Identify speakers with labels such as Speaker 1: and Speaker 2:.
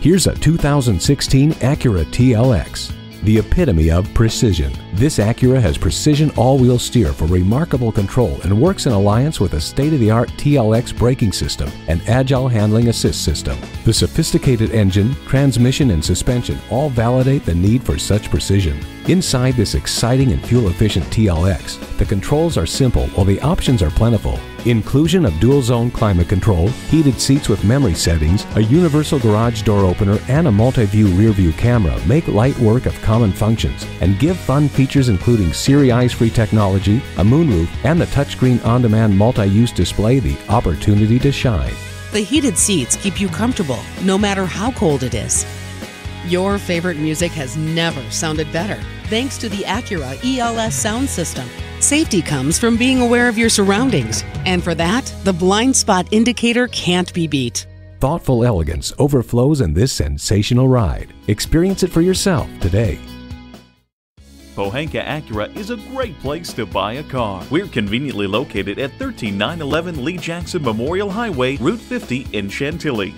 Speaker 1: Here's a 2016 Acura TLX. The epitome of precision. This Acura has precision all-wheel steer for remarkable control and works in alliance with a state-of-the-art TLX braking system and agile handling assist system. The sophisticated engine, transmission, and suspension all validate the need for such precision. Inside this exciting and fuel-efficient TLX, the controls are simple while the options are plentiful. Inclusion of dual zone climate control, heated seats with memory settings, a universal garage door opener, and a multi-view rear view camera make light work of common functions and give fun features including Siri eyes-free technology, a moonroof, and the touchscreen on-demand multi-use display the opportunity to shine.
Speaker 2: The heated seats keep you comfortable no matter how cold it is. Your favorite music has never sounded better thanks to the Acura ELS sound system. Safety comes from being aware of your surroundings, and for that, the blind spot indicator can't be beat.
Speaker 1: Thoughtful elegance overflows in this sensational ride. Experience it for yourself today.
Speaker 3: Pohanka Acura is a great place to buy a car. We're conveniently located at 13911 Lee Jackson Memorial Highway, Route 50 in Chantilly.